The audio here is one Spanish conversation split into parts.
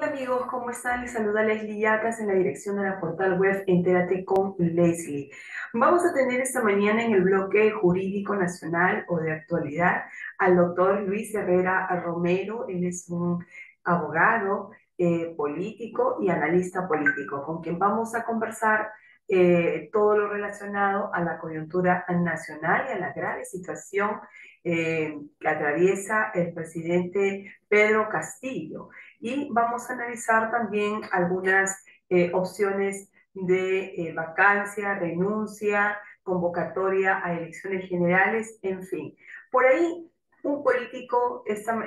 Hola amigos, ¿cómo están? Les saluda Leslie Yacas en la dirección de la portal web Entérate con Leslie. Vamos a tener esta mañana en el bloque jurídico nacional o de actualidad al doctor Luis Herrera Romero. Él es un abogado, eh, político y analista político, con quien vamos a conversar eh, todo lo relacionado a la coyuntura nacional y a la grave situación eh, que atraviesa el presidente Pedro Castillo. Y vamos a analizar también algunas eh, opciones de vacancia, renuncia, convocatoria a elecciones generales, en fin. Por ahí, un político está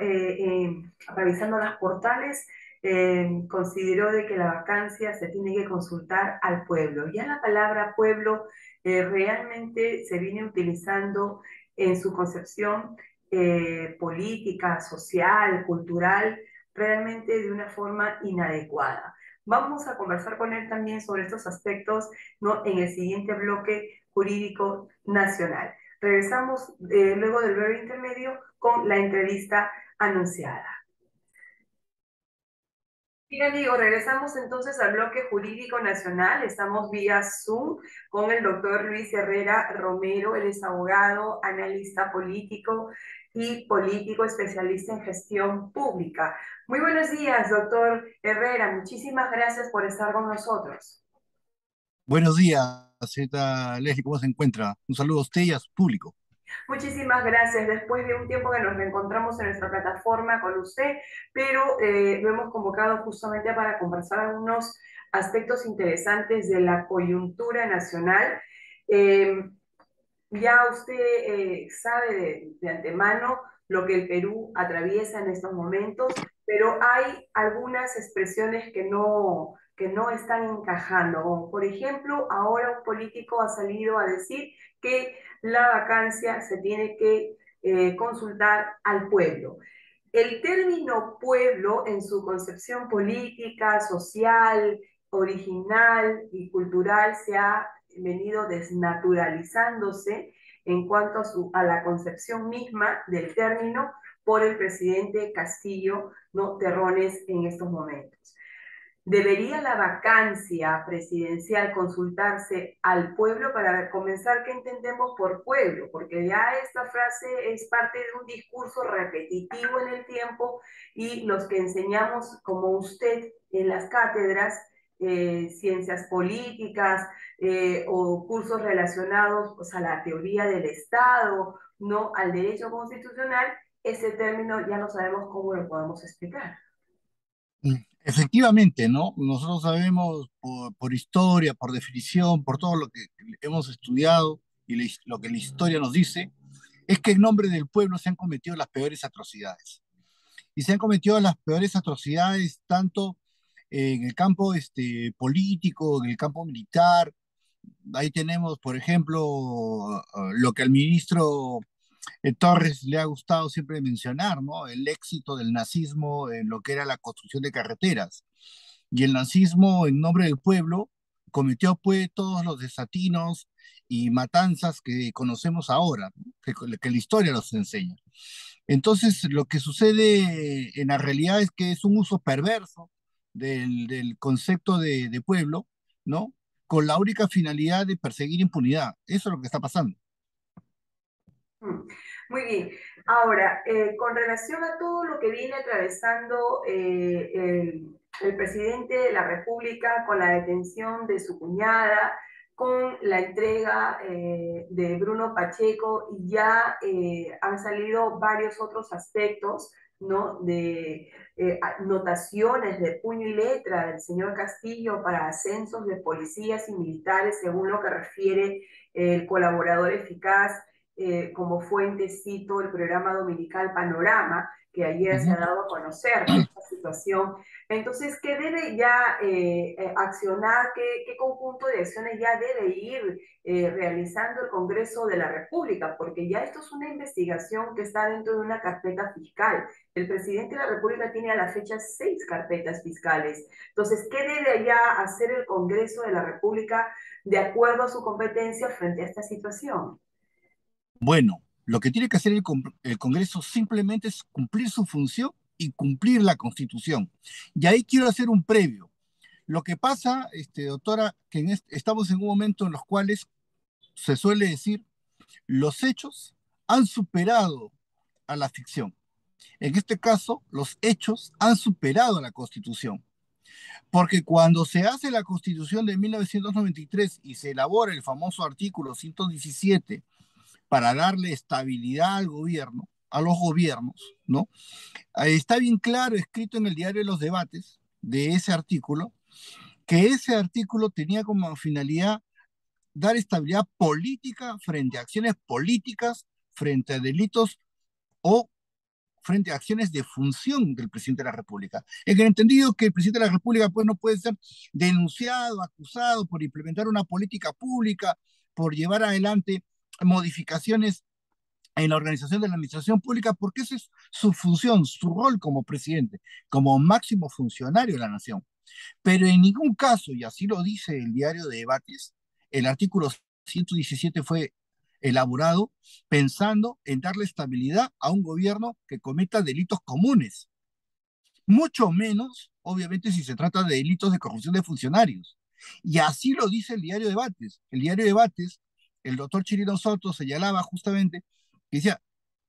revisando las portales eh, consideró de que la vacancia se tiene que consultar al pueblo. Ya la palabra pueblo eh, realmente se viene utilizando en su concepción eh, política, social, cultural, realmente de una forma inadecuada. Vamos a conversar con él también sobre estos aspectos ¿no? en el siguiente bloque jurídico nacional. Regresamos luego del breve intermedio con la entrevista anunciada. Bien amigos, regresamos entonces al bloque jurídico nacional. Estamos vía Zoom con el doctor Luis Herrera Romero. Él es abogado, analista político y político especialista en gestión pública. Muy buenos días, doctor Herrera. Muchísimas gracias por estar con nosotros. Buenos días, Zeta Leslie. ¿Cómo se encuentra? Un saludo a usted y a su público. Muchísimas gracias. Después de un tiempo que nos reencontramos en nuestra plataforma con usted, pero eh, lo hemos convocado justamente para conversar algunos aspectos interesantes de la coyuntura nacional. Eh, ya usted eh, sabe de, antemano lo que el Perú atraviesa en estos momentos, pero hay algunas expresiones que no, que no están encajando. por ejemplo, ahora un político ha salido a decir que la vacancia se tiene que eh, consultar al pueblo. El término pueblo en su concepción política, social, original y cultural se ha venido desnaturalizándose en cuanto a, su, a la concepción misma del término por el presidente Castillo ¿no? Terrones en estos momentos. ¿Debería la vacancia presidencial consultarse al pueblo para comenzar qué entendemos por pueblo? Porque ya esta frase es parte de un discurso repetitivo en el tiempo y los que enseñamos como usted en las cátedras, eh, ciencias políticas eh, o cursos relacionados pues, a la teoría del Estado, no al derecho constitucional, ese término ya no sabemos cómo lo podemos explicar. Mm. Efectivamente, ¿no? Nosotros sabemos por, historia, por definición, por todo lo que hemos estudiado y lo que la historia nos dice, es que en nombre del pueblo se han cometido las peores atrocidades. Y se han cometido las peores atrocidades tanto en el campo este, político, en el campo militar. Ahí tenemos, por ejemplo, lo que al ministro eh, Torres le ha gustado siempre mencionar, ¿no? El éxito del nazismo en lo que era la construcción de carreteras. Y el nazismo, en nombre del pueblo, cometió pues todos los desatinos y matanzas que conocemos ahora, que, la historia nos enseña. Entonces, lo que sucede en la realidad es que es un uso perverso del, concepto de, de, pueblo, ¿no? Con la única finalidad de perseguir impunidad. Eso es lo que está pasando. Mm, muy bien. Ahora, eh, con relación a todo lo que viene atravesando eh, el, presidente de la República con la detención de su cuñada, con la entrega eh, de Bruno Pacheco, y ya han salido varios otros aspectos, ¿no? De notaciones de puño y letra del señor Castillo para ascensos de policías y militares, según lo que refiere el colaborador eficaz eh, como fuente cito el programa dominical Panorama, que ayer se ha dado a conocer esta situación. Entonces, ¿qué debe ya eh, eh, accionar? ¿Qué, ¿Qué, conjunto de acciones ya debe ir realizando el Congreso de la República? Porque ya esto es una investigación que está dentro de una carpeta fiscal. El presidente de la República tiene a la fecha seis carpetas fiscales. Entonces, ¿qué debe ya hacer el Congreso de la República de acuerdo a su competencia frente a esta situación? Bueno, lo que tiene que hacer el, Congreso simplemente es cumplir su función y cumplir la constitución. Y ahí quiero hacer un previo. Lo que pasa, este, doctora, que estamos en un momento en los cuales se suele decir, los hechos han superado a la ficción. En este caso, los hechos han superado a la constitución. Porque cuando se hace la constitución de 1993 y se elabora el famoso artículo 117 para darle estabilidad al gobierno, a los gobiernos, ¿no? Está bien claro, escrito en el diario de los debates de ese artículo, que ese artículo tenía como finalidad dar estabilidad política frente a acciones políticas, frente a delitos o frente a acciones de función del presidente de la República. En el entendido que el presidente de la República pues, no puede ser denunciado, acusado por implementar una política pública, por llevar adelante modificaciones en la organización de la administración pública, porque esa es su función, su rol como presidente, como máximo funcionario de la nación. Pero en ningún caso, y así lo dice el diario de debates, el artículo 117 fue elaborado pensando en darle estabilidad a un gobierno que cometa delitos comunes. Mucho menos, obviamente, si se trata de delitos de corrupción de funcionarios. Y así lo dice el diario de debates. El diario de debates, el doctor Chirino Soto señalaba justamente decía,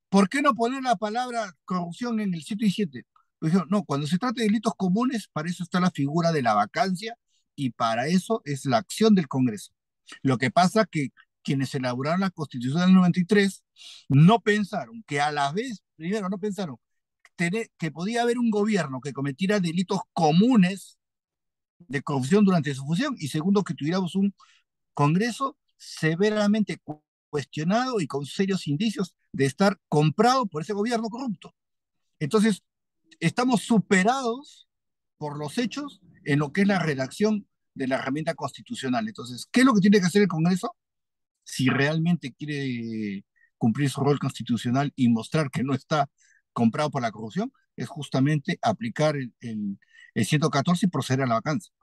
¿por qué no poner la palabra corrupción en el 117? Pues dijo, no, cuando se trata de delitos comunes, para eso está la figura de la vacancia y para eso es la acción del Congreso. Lo que pasa que quienes elaboraron la Constitución del 93 no pensaron que a la vez, primero no pensaron que podía haber un gobierno que cometiera delitos comunes de corrupción durante su función y segundo que tuviéramos un Congreso severamente cuestionado y con serios indicios de estar comprado por ese gobierno corrupto. Entonces, estamos superados por los hechos en lo que es la redacción de la herramienta constitucional. Entonces, ¿qué es lo que tiene que hacer el Congreso? Si realmente quiere cumplir su rol constitucional y mostrar que no está comprado por la corrupción, es justamente aplicar el, el, el 114 y proceder a la vacancia.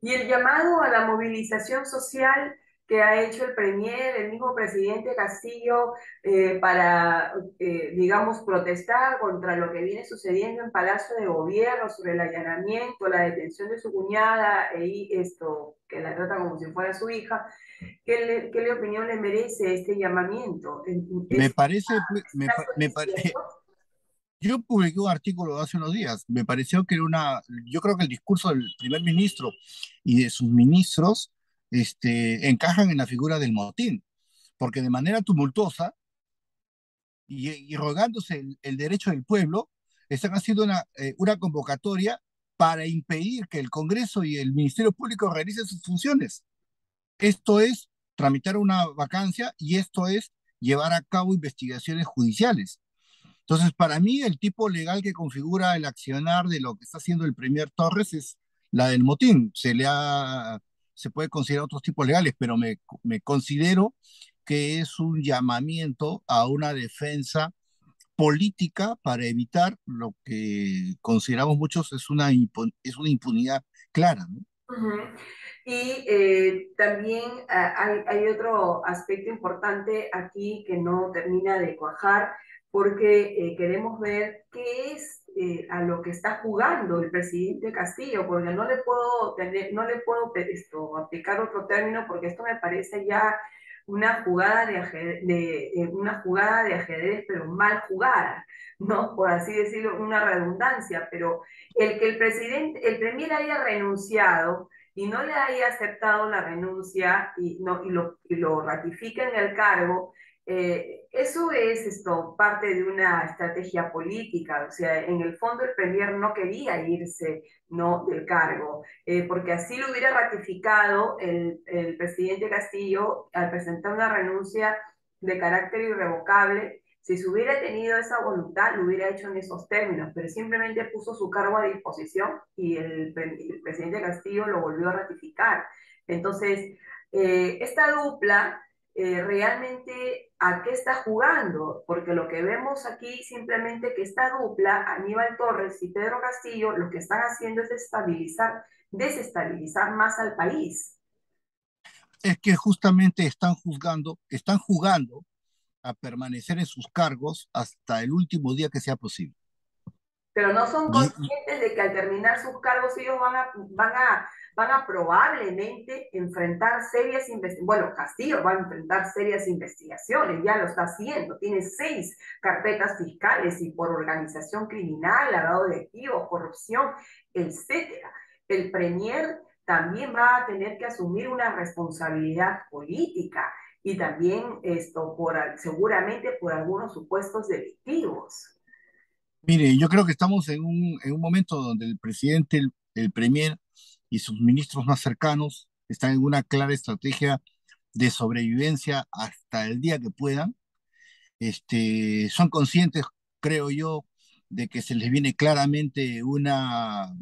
Y el llamado a la movilización social que ha hecho el Premier, el mismo presidente Castillo, eh, para, eh, digamos, protestar contra lo que viene sucediendo en Palacio de Gobierno sobre el allanamiento, la detención de su cuñada, y e esto, que la trata como si fuera su hija. ¿Qué, le, qué opinión le merece este llamamiento? Me parece, me, me parece... Yo publiqué un artículo hace unos días. Me pareció que era una. Yo creo que el discurso del primer ministro y de sus ministros este, encajan en la figura del motín, porque de manera tumultuosa y, rogándose el, derecho del pueblo, están haciendo una, eh, una convocatoria para impedir que el Congreso y el Ministerio Público realicen sus funciones. Esto es tramitar una vacancia y esto es llevar a cabo investigaciones judiciales. Entonces, para mí, el tipo legal que configura el accionar de lo que está haciendo el Premier Torres es la del motín. Se le ha se puede considerar otros tipos legales, pero me, me considero que es un llamamiento a una defensa política para evitar lo que consideramos muchos es una, es una impunidad clara. Y eh, también ah, hay, hay, otro aspecto importante aquí que no termina de cuajar, porque eh, queremos ver qué es eh, a lo que está jugando el presidente Castillo, porque no le puedo, no le puedo esto, aplicar otro término, porque esto me parece ya una jugada de, ajedrez, eh, una jugada de ajedrez, pero mal jugada, ¿no? Por así decirlo, una redundancia, pero el que el presidente, el premier haya renunciado y no le haya aceptado la renuncia y, no, y, lo, y en el cargo, eh, eso es esto, parte de una estrategia política, o sea, en el fondo el Premier no quería irse ¿no? del cargo, eh, porque así lo hubiera ratificado el, el presidente Castillo al presentar una renuncia de carácter irrevocable. Si se hubiera tenido esa voluntad, lo hubiera hecho en esos términos, pero simplemente puso su cargo a disposición y el, el presidente Castillo lo volvió a ratificar. Entonces, eh, esta dupla eh, realmente a qué está jugando, porque lo que vemos aquí simplemente que esta dupla, Aníbal Torres y Pedro Castillo, lo que están haciendo es estabilizar, desestabilizar más al país. Es que justamente están juzgando, están jugando a permanecer en sus cargos hasta el último día que sea posible. Pero no son conscientes de que al terminar sus cargos ellos van a, van a, van a probablemente enfrentar serias investigaciones. Bueno, Castillo va a enfrentar serias investigaciones, ya lo está haciendo. Tiene seis carpetas fiscales y por organización criminal, lavado de activos, corrupción, etcétera. El Premier también va a tener que asumir una responsabilidad política y también esto por seguramente por algunos supuestos delictivos. Mire, yo creo que estamos en un, en un momento donde el presidente, el, el premier y sus ministros más cercanos están en una clara estrategia de sobrevivencia hasta el día que puedan. Este, son conscientes, creo yo, de que se les viene claramente una,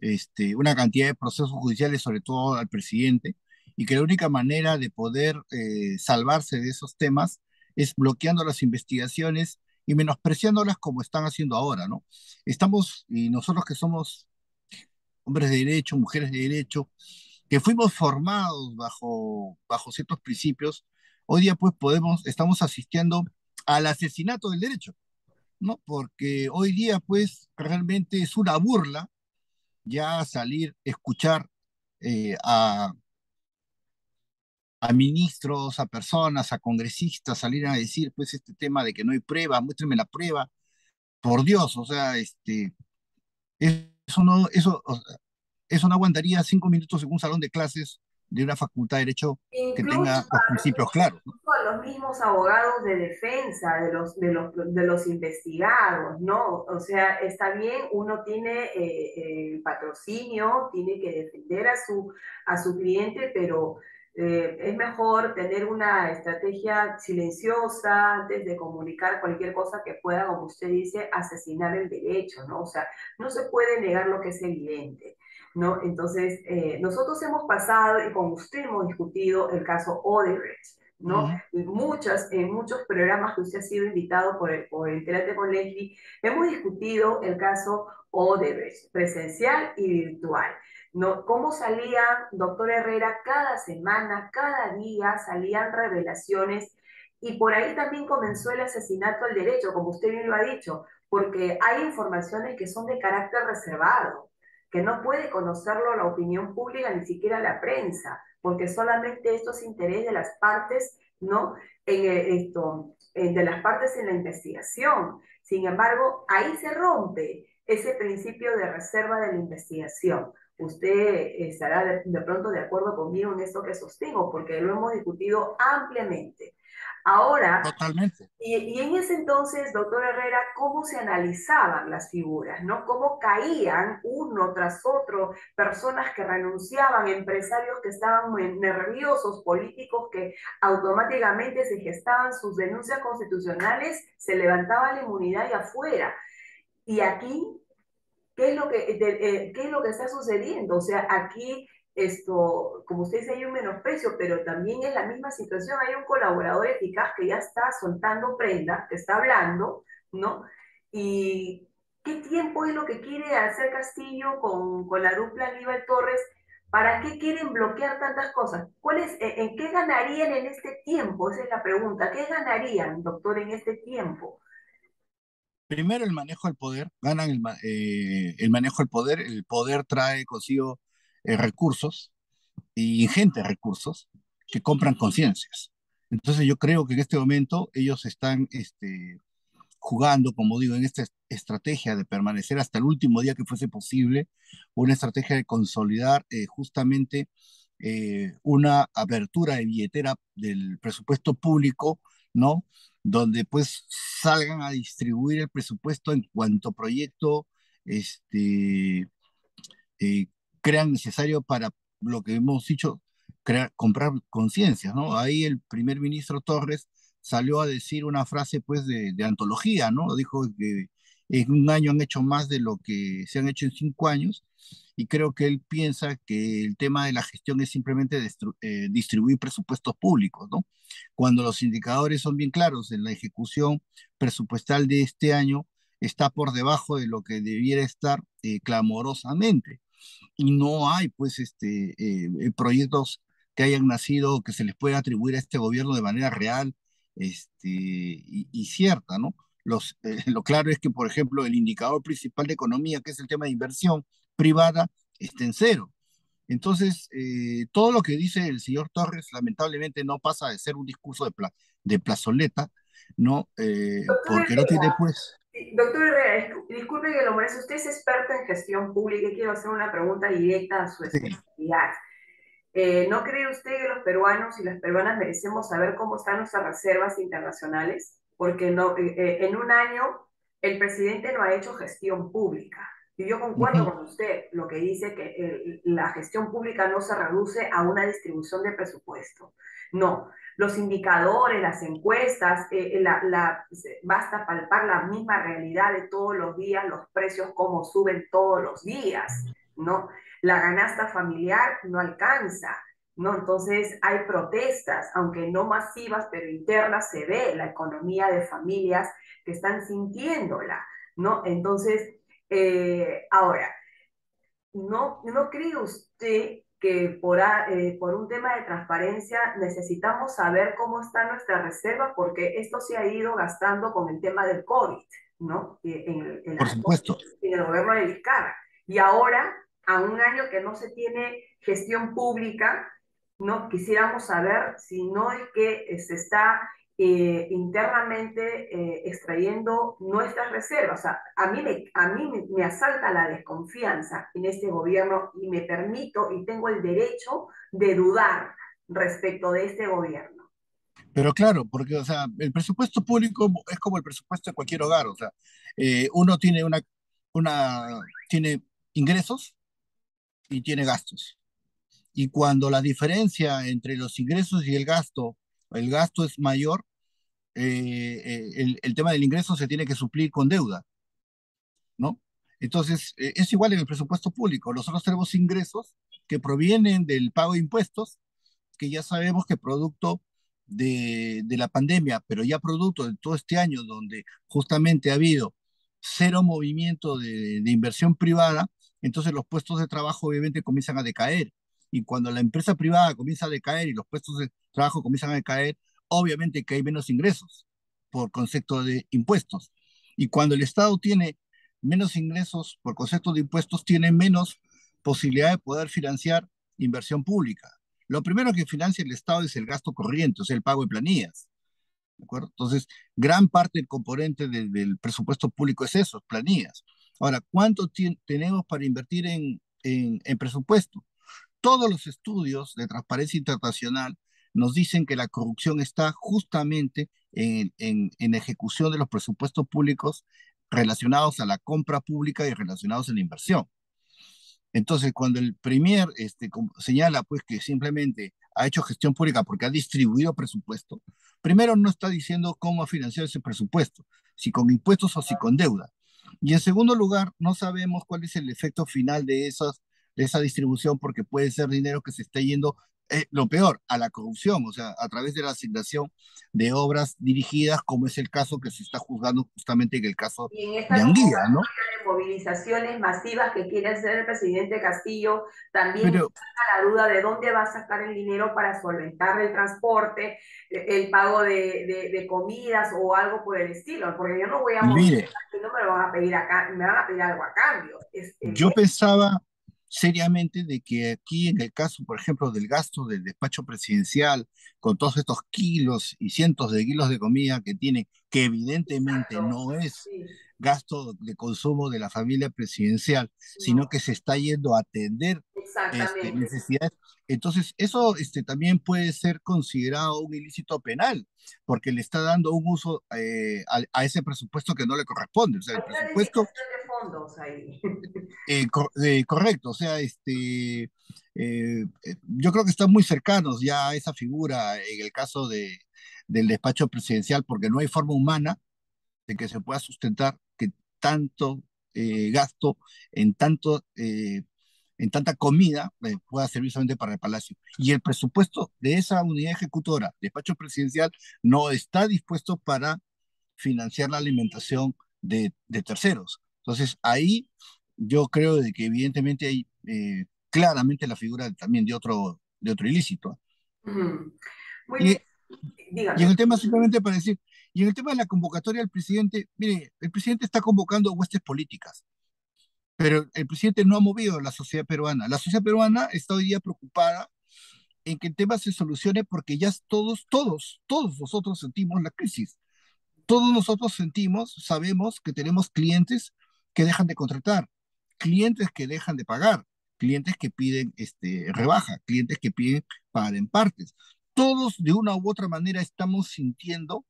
este, una cantidad de procesos judiciales, sobre todo al presidente, y que la única manera de poder eh, salvarse de esos temas es bloqueando las investigaciones y menospreciándolas como están haciendo ahora, ¿no? Estamos, y nosotros que somos hombres de derecho, mujeres de derecho, que fuimos formados bajo, bajo ciertos principios, hoy día pues podemos, estamos asistiendo al asesinato del derecho, ¿no? Porque hoy día pues realmente es una burla ya salir, escuchar eh, a, a ministros, a personas, a congresistas, salir a decir pues este tema de que no hay prueba, muéstrenme la prueba, por Dios, o sea, este, eso no, eso, eso no aguantaría cinco minutos en un salón de clases de una facultad de derecho que tenga los principios claros. ¿no? Los mismos abogados de defensa de los, de, los, de los investigados, ¿no? O sea, está bien, uno tiene eh, el patrocinio, tiene que defender a su, a su cliente, pero eh, es mejor tener una estrategia silenciosa antes de comunicar cualquier cosa que pueda, como usted dice, asesinar el derecho, ¿no? O sea, no se puede negar lo que es evidente, ¿no? Entonces, eh, nosotros hemos pasado y con usted hemos discutido el caso Odebrecht, ¿no? muchas, en muchos programas que usted ha sido invitado por el, por el con Leslie, hemos discutido el caso Odebrecht, presencial y virtual. ¿No? ¿Cómo salían, doctor Herrera, cada semana, cada día salían revelaciones? Y por ahí también comenzó el asesinato al derecho, como usted bien lo ha dicho, porque hay informaciones que son de carácter reservado, que no puede conocerlo la opinión pública, ni siquiera la prensa, porque solamente esto es interés de las partes, ¿no? En eh, de las partes en la investigación. Sin embargo, ahí se rompe ese principio de reserva de la investigación usted estará de, pronto de acuerdo conmigo en esto que sostengo, porque lo hemos discutido ampliamente. Ahora, Totalmente. Y, y, en ese entonces, doctor Herrera, cómo se analizaban las figuras, ¿no? Cómo caían uno tras otro, personas que renunciaban, empresarios que estaban muy nerviosos, políticos que automáticamente se gestaban sus denuncias constitucionales, se levantaba la inmunidad y afuera. Y aquí ¿Qué es, lo que, eh, ¿Qué es lo que está sucediendo? O sea, aquí, esto, como usted dice, hay un menosprecio, pero también es la misma situación. Hay un colaborador eficaz que ya está soltando prenda, que está hablando, ¿no? Y ¿qué tiempo es lo que quiere hacer Castillo con, con la dupla Aníbal Torres? ¿Para qué quieren bloquear tantas cosas? ¿Cuál es, ¿En qué ganarían en este tiempo? Esa es la pregunta. ¿Qué ganarían, doctor, en este tiempo? Primero el manejo del poder, ganan el, eh, el, manejo del poder, el poder trae consigo eh, recursos, y ingentes recursos, que compran conciencias. Entonces yo creo que en este momento ellos están este, jugando, como digo, en esta estrategia de permanecer hasta el último día que fuese posible, una estrategia de consolidar eh, justamente una apertura de billetera del presupuesto público, ¿no? donde pues salgan a distribuir el presupuesto en cuanto proyecto este, eh, crean necesario para lo que hemos dicho, crear, comprar conciencia, ¿no? Ahí el primer ministro Torres salió a decir una frase pues de, de, antología, ¿no? Dijo que en un año han hecho más de lo que se han hecho en cinco años y creo que él piensa que el tema de la gestión es simplemente eh, distribuir presupuestos públicos, ¿no? Cuando los indicadores son bien claros en la ejecución presupuestal de este año está por debajo de lo que debiera estar eh, clamorosamente y no hay pues este eh, proyectos que hayan nacido que se les pueda atribuir a este gobierno de manera real este, y, y cierta, ¿no? Los, eh, lo claro es que, por ejemplo, el indicador principal de economía, que es el tema de inversión privada, está en cero. Entonces, eh, todo lo que dice el señor Torres, lamentablemente, no pasa de ser un discurso de, de plazoleta, ¿no? Eh, porque no tiene, pues... Doctor Herrera, disculpe que lo moleste, usted es experto en gestión pública y quiero hacer una pregunta directa a su especialidad. Eh, ¿No cree usted que los peruanos y las peruanas merecemos saber cómo están nuestras reservas internacionales? Porque no, en un año el presidente no ha hecho gestión pública. Y yo concuerdo con usted, lo que dice que eh, la gestión pública no se reduce a una distribución de presupuesto. No, los indicadores, las encuestas, eh, la, basta palpar la misma realidad de todos los días, los precios cómo suben todos los días, ¿no? La ganasta familiar no alcanza, ¿no? Entonces hay protestas, aunque no masivas, pero internas, se ve la economía de familias que están sintiéndola, ¿no? Entonces, eh, ahora, ¿no, ¿no cree usted que por, eh, por un tema de transparencia necesitamos saber cómo está nuestra reserva? Porque esto se ha ido gastando con el tema del COVID, ¿no? En, en por supuesto. En el gobierno de Vizcarra. Y ahora, a un año que no se tiene gestión pública, ¿no? Quisiéramos saber si no es que se está eh, internamente eh, extrayendo nuestras reservas. O sea, a mí, me, a mí me, asalta la desconfianza en este gobierno y me permito y tengo el derecho de dudar respecto de este gobierno. Pero claro, porque o sea, el presupuesto público es como el presupuesto de cualquier hogar. O sea, eh, uno tiene, una, una, tiene ingresos y tiene gastos. Y cuando la diferencia entre los ingresos y el gasto el gasto es mayor, eh, eh, el, tema del ingreso se tiene que suplir con deuda, ¿no? Entonces, eh, es igual en el presupuesto público. Nosotros tenemos ingresos que provienen del pago de impuestos, que ya sabemos que producto de, la pandemia, pero ya producto de todo este año donde justamente ha habido cero movimiento de, de inversión privada, entonces los puestos de trabajo obviamente comienzan a decaer. Y cuando la empresa privada comienza a decaer y los puestos de trabajo comienzan a decaer, obviamente que hay menos ingresos por concepto de impuestos. Y cuando el Estado tiene menos ingresos por concepto de impuestos, tiene menos posibilidad de poder financiar inversión pública. Lo primero que financia el Estado es el gasto corriente, o sea, el pago de planillas. ¿De acuerdo? Entonces, gran parte del componente del presupuesto público es eso, planillas. Ahora, ¿cuánto tenemos para invertir en, en, en presupuesto? Todos los estudios de transparencia internacional nos dicen que la corrupción está justamente en, ejecución de los presupuestos públicos relacionados a la compra pública y relacionados a la inversión. Entonces, cuando el Premier este, señala pues, que simplemente ha hecho gestión pública porque ha distribuido presupuesto, primero no está diciendo cómo ha financiado ese presupuesto, si con impuestos o si con deuda. Y en segundo lugar, no sabemos cuál es el efecto final de, esas, de esa distribución porque puede ser dinero que se está yendo eh, lo peor, a la corrupción, o sea, a través de la asignación de obras dirigidas, como es el caso que se está juzgando justamente en el caso de Anguilla, ¿no? De movilizaciones masivas que quiere hacer el presidente Castillo, también Pero, la duda de dónde va a sacar el dinero para solventar el transporte, e, el pago de, de, comidas o algo por el estilo, porque yo no voy a movilizar, no me lo van a pedir acá, me van a pedir algo a cambio. yo pensaba seriamente de que aquí en el caso, por ejemplo, del gasto del despacho presidencial, con todos estos kilos y cientos de kilos de comida que tiene, que evidentemente no es gasto de consumo de la familia presidencial, sino que se está yendo a atender este, necesidades. Entonces, eso este, también puede ser considerado un ilícito penal, porque le está dando un uso eh, a, ese presupuesto que no le corresponde. O sea, el presupuesto... Eh, eh, correcto, o sea, este, yo creo que están muy cercanos ya a esa figura en el caso de, del despacho presidencial, porque no hay forma humana de que se pueda sustentar que tanto eh, gasto en tanto eh, en tanta comida eh, pueda servir solamente para el Palacio. Y el presupuesto de esa unidad ejecutora, despacho presidencial, no está dispuesto para financiar la alimentación de, de terceros. Entonces, ahí yo creo de que evidentemente hay claramente la figura también de otro, de otro ilícito. Muy y, bien. y en el tema simplemente para decir, Y en el tema de la convocatoria del presidente, mire, el presidente está convocando huestes políticas, pero el presidente no ha movido la sociedad peruana. La sociedad peruana está hoy día preocupada en que el tema se solucione porque ya todos, todos, todos nosotros sentimos la crisis. Todos nosotros sentimos, sabemos que tenemos clientes que dejan de contratar, clientes que dejan de pagar, clientes que piden este, rebaja, clientes que piden pagar en partes. Todos de una u otra manera estamos sintiendo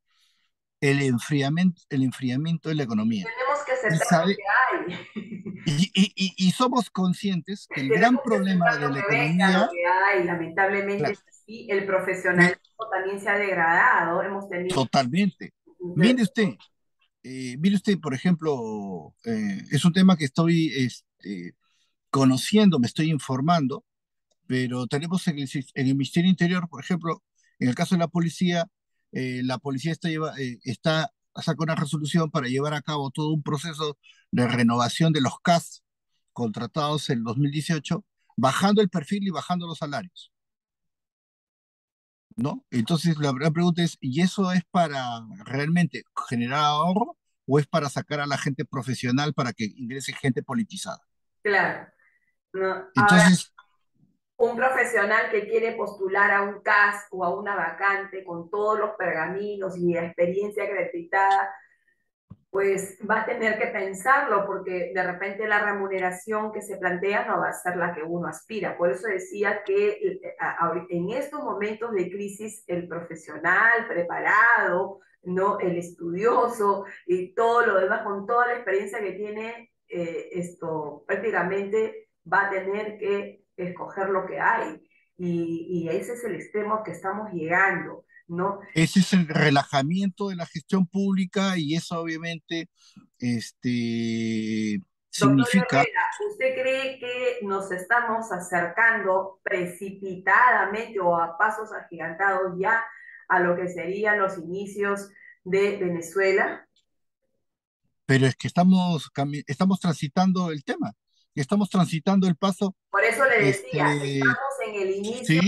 el enfriamiento, el enfriamiento de la economía. Tenemos que aceptar lo que hay. Y, y, somos conscientes que el gran problema de la economía... Que hay, lamentablemente, el profesionalismo también se ha degradado. Hemos tenido... Totalmente. Mire usted, eh, mire usted, por ejemplo, eh, es un tema que estoy este, conociendo, me estoy informando, pero tenemos en el, en el Ministerio Interior, por ejemplo, en el caso de la policía, eh, la policía está, lleva, eh, está sacó una resolución para llevar a cabo todo un proceso de renovación de los CAS contratados en 2018, bajando el perfil y bajando los salarios. ¿No? Entonces la gran pregunta es, ¿y eso es para realmente generar ahorro o es para sacar a la gente profesional para que ingrese gente politizada? Claro. Entonces, un profesional que quiere postular a un CAS o a una vacante con todos los pergaminos y experiencia acreditada, pues va a tener que pensarlo porque de repente la remuneración que se plantea no va a ser la que uno aspira. Por eso decía que eh, en estos momentos de crisis el profesional preparado, no el estudioso y todo lo demás con toda la experiencia que tiene eh, esto prácticamente va a tener que escoger lo que hay. Y, ese es el extremo que estamos llegando, ¿no? Ese es el relajamiento de la gestión pública y eso obviamente este, significa... ¿Usted cree que nos estamos acercando precipitadamente o a pasos agigantados ya a lo que serían los inicios de Venezuela? Pero es que estamos, estamos transitando el tema estamos transitando el paso. Por eso le decía, este, estamos en el inicio,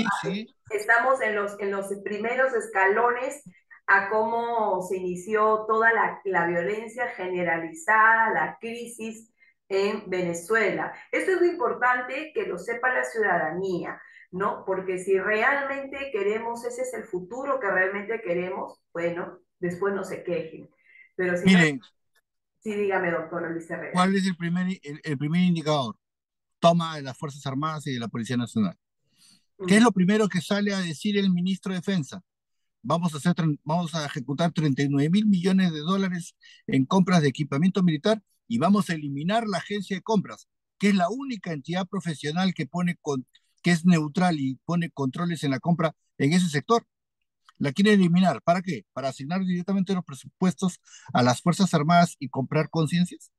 estamos en los, en los primeros escalones a cómo se inició toda la, la violencia generalizada, la crisis en Venezuela. Esto es muy importante que lo sepa la ciudadanía, ¿no? Porque si realmente queremos, ese es el futuro que realmente queremos, bueno, después no se quejen. Pero si Miren, Sí, dígame, doctor Luis Herrera. ¿Cuál es el primer, el, primer indicador? Toma de las Fuerzas Armadas y de la Policía Nacional. ¿Qué es lo primero que sale a decir el ministro de Defensa? Vamos a, hacer, vamos a ejecutar 39 mil millones de dólares en compras de equipamiento militar y vamos a eliminar la agencia de compras, que es la única entidad profesional que, pone con, que es neutral y pone controles en la compra en ese sector la quiere eliminar. ¿Para qué? ¿Para asignar directamente los presupuestos a las Fuerzas Armadas y comprar conciencias?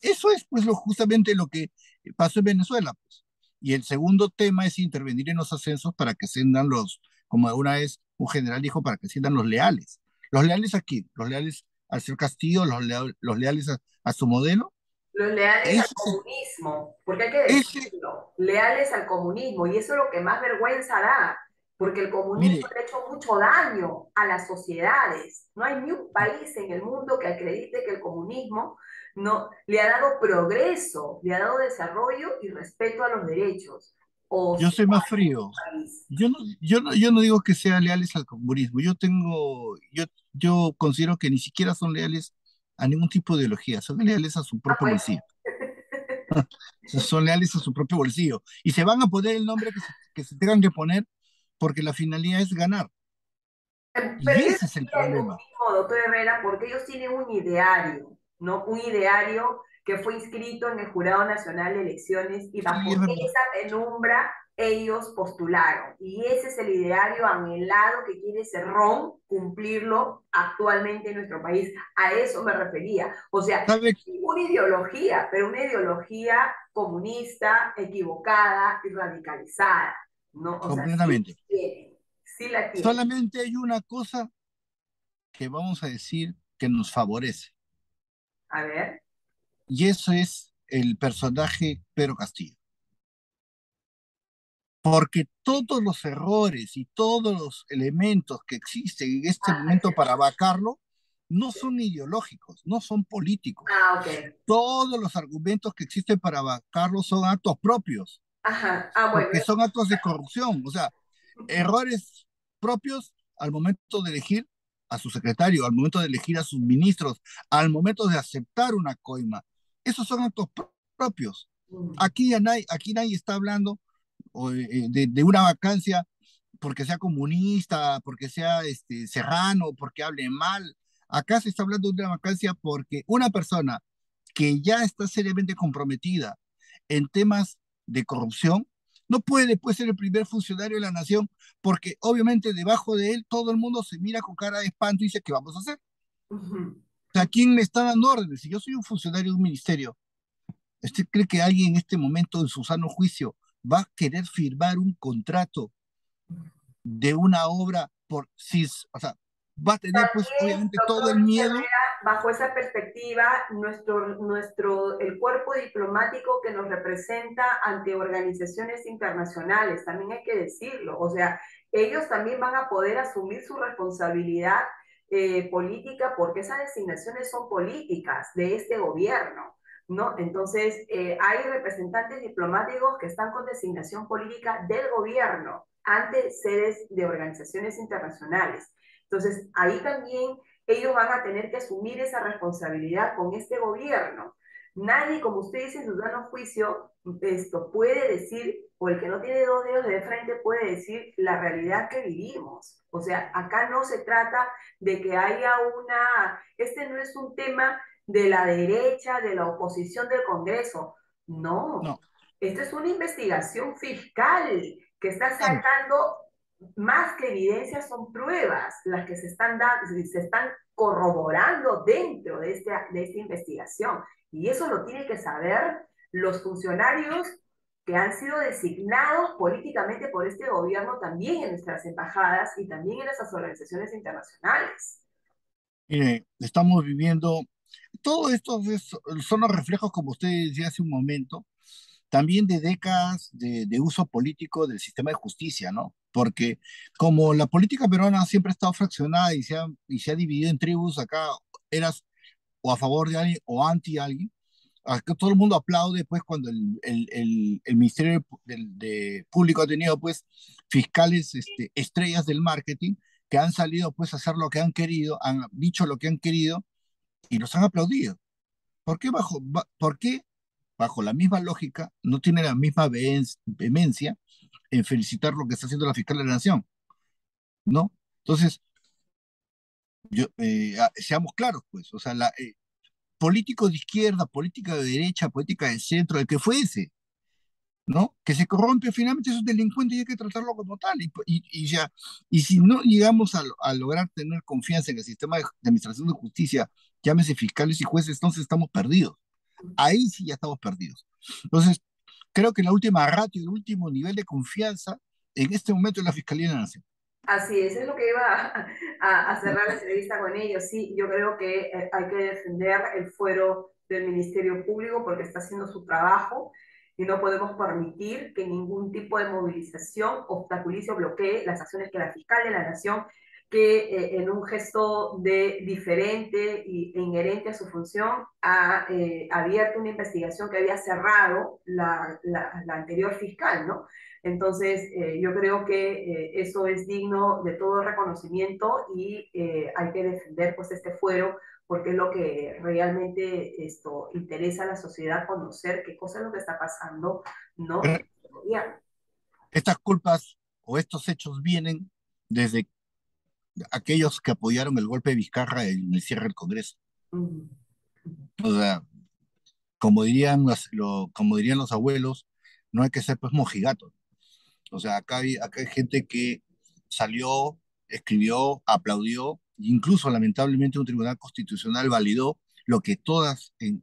Eso es pues lo, justamente lo que pasó en Venezuela. Pues. Y el segundo tema es intervenir en los ascensos para que asciendan los, como una vez un general dijo, para que asciendan los leales. ¿Los leales aquí? ¿Los leales al señor Castillo? ¿Los, los leales a, su modelo? Los leales al comunismo, porque hay que decirlo, leales al comunismo, y eso es lo que más vergüenza da porque el comunismo ha hecho mucho daño a las sociedades. No hay ni un país en el mundo que acredite que el comunismo no, le ha dado progreso, le ha dado desarrollo y respeto a los derechos. yo soy más frío. Yo no, yo, no, yo no digo que sean leales al comunismo. Yo tengo, yo, yo considero que ni siquiera son leales a ningún tipo de ideología, son leales a su propio ah, bolsillo. son leales a su propio bolsillo. Y se van a poner el nombre que que se tengan que poner porque la finalidad es ganar. y ese es el problema. doctor Herrera, porque ellos tienen un ideario, ¿no? Un ideario que fue inscrito en el Jurado Nacional de Elecciones y bajo esa penumbra ellos postularon. Y ese es el ideario anhelado que quiere Cerrón cumplirlo actualmente en nuestro país. A eso me refería. O sea, una ideología, pero una ideología comunista, equivocada y radicalizada. No, completamente. Solamente hay una cosa que vamos a decir que nos favorece. A ver. Y eso es el personaje Pedro Castillo. Porque todos los errores y todos los elementos que existen en este ah, momento para vacarlo no son ideológicos, no son políticos. Ah, ok. Todos los argumentos que existen para vacarlo son actos propios. Ajá. Ah, bueno. Porque son actos de corrupción, o sea, errores propios al momento de elegir a su secretario, al momento de elegir a sus ministros, al momento de aceptar una coima. Esos son actos propios. Mm. Aquí, nadie, aquí nadie está hablando eh, de, de, una vacancia porque sea comunista, porque sea este, serrano, porque hable mal. Acá se está hablando de una vacancia porque una persona que ya está seriamente comprometida en temas de corrupción no puede después ser el primer funcionario de la nación porque obviamente debajo de él todo el mundo se mira con cara de espanto y dice, ¿qué vamos a hacer? O sea, ¿quién me está dando órdenes? Si yo soy un funcionario de un ministerio, ¿usted cree que alguien en este momento en su sano juicio va a querer firmar un contrato de una obra por si, o sea, va a tener pues obviamente todo el miedo. Bajo esa perspectiva, nuestro, nuestro, el cuerpo diplomático que nos representa ante organizaciones internacionales, también hay que decirlo, o sea, ellos también van a poder asumir su responsabilidad eh, política porque esas designaciones son políticas de este gobierno. ¿no? Entonces, eh, hay representantes diplomáticos que están con designación política del gobierno ante sedes de organizaciones internacionales. Entonces, ahí también ellos van a tener que asumir esa responsabilidad con este gobierno. Nadie, como usted dice en su sano juicio, esto puede decir, o el que no tiene dos dedos de frente puede decir la realidad que vivimos. O sea, acá no se trata de que haya una, este no es un tema de la derecha, de la oposición del Congreso. No, no. Esta es una investigación fiscal que está sacando más que evidencias, son pruebas las que se están, se están corroborando dentro de, este, de esta investigación. Y eso lo tienen que saber los funcionarios que han sido designados políticamente por este gobierno también en nuestras embajadas y también en esas organizaciones internacionales. Mire, estamos viviendo todo esto son los reflejos, como usted decía hace un momento, también de décadas de, uso político del sistema de justicia, ¿no? Porque como la política peruana siempre ha estado fraccionada y se ha, y se ha dividido en tribus, acá eras o a favor de alguien o anti alguien, acá todo el mundo aplaude pues cuando el, el, el, Ministerio de, Público ha tenido pues fiscales este, estrellas del marketing que han salido pues a hacer lo que han querido, han dicho lo que han querido y los han aplaudido. ¿Por qué bajo, por qué bajo la misma lógica no tiene la misma vehemencia en felicitar lo que está haciendo la fiscal de la nación? ¿No? Entonces, yo, eh, seamos claros, pues, o sea, la, eh, de izquierda, política de derecha, política de centro, el que fuese, ¿no? Que se corrompe, finalmente es un delincuente y hay que tratarlo como tal. Y, ya, y si no llegamos a, lograr tener confianza en el sistema de, administración de justicia, llámese fiscales y jueces, entonces estamos perdidos. Ahí sí ya estamos perdidos. Entonces, creo que la última ratio, el último nivel de confianza en este momento es la Fiscalía de la Nación. Así es, es lo que iba a, cerrar la entrevista con ellos. Sí, yo creo que eh, hay que defender el fuero del Ministerio Público porque está haciendo su trabajo y no podemos permitir que ningún tipo de movilización obstaculice o bloquee las acciones que la fiscal de la Nación, que eh, en un gesto de diferente e inherente a su función, ha eh, abierto una investigación que había cerrado la, la, anterior fiscal, ¿no? Entonces, eh, yo creo que eso es digno de todo reconocimiento y hay que defender pues este fuero porque es lo que realmente esto interesa a la sociedad conocer qué cosa es lo que está pasando, ¿no? Estas culpas o estos hechos vienen desde aquellos que apoyaron el golpe de Vizcarra en el cierre del Congreso. O sea, como dirían, los, como dirían los abuelos, no hay que ser pues mojigato. O sea, acá hay, acá hay gente que salió, escribió, aplaudió Incluso, lamentablemente, un tribunal constitucional validó lo que todas, en,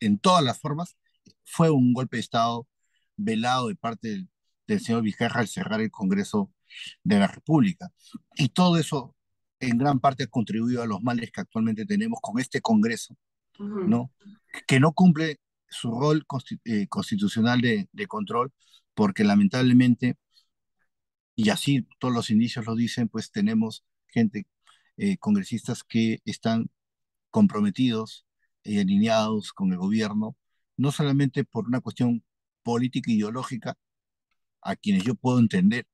en todas las formas, fue un golpe de Estado velado de parte del, señor Vizcarra al cerrar el Congreso de la República. Y todo eso, en gran parte, ha contribuido a los males que actualmente tenemos con este Congreso, ¿no? Que no cumple su rol eh, constitucional de, de, control, porque lamentablemente, y así todos los indicios lo dicen, pues tenemos gente eh, congresistas que están comprometidos y alineados con el gobierno, no solamente por una cuestión política e ideológica, a quienes yo puedo entender,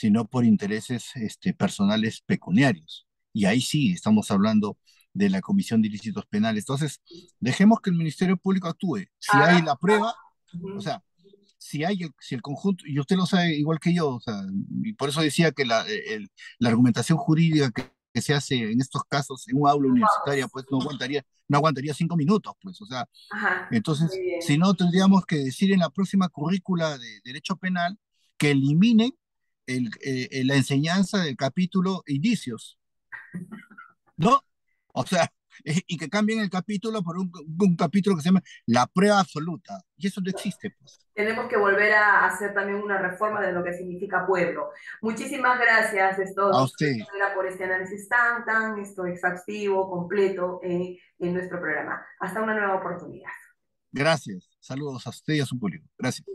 sino por intereses este, personales pecuniarios. Y ahí sí estamos hablando de la Comisión de Ilícitos Penales. Entonces, dejemos que el Ministerio Público actúe. Si hay la prueba, o sea, si hay el, si el conjunto, y usted lo sabe igual que yo, o sea, y por eso decía que la, la argumentación jurídica que, que, se hace en estos casos en un aula universitaria, pues no aguantaría, no aguantaría cinco minutos, pues, o sea, entonces, si no, tendríamos que decir en la próxima currícula de Derecho Penal que eliminen el, eh, la enseñanza del capítulo indicios, ¿no? O sea, y que cambien el capítulo por un, un, capítulo que se llama La prueba absoluta. Y eso no existe. Pues. Tenemos que volver a hacer también una reforma de lo que significa pueblo. Muchísimas gracias, a usted. por este análisis tan, tan esto, exhaustivo, completo eh, en nuestro programa. Hasta una nueva oportunidad. Gracias. Saludos a usted y a su público. Gracias.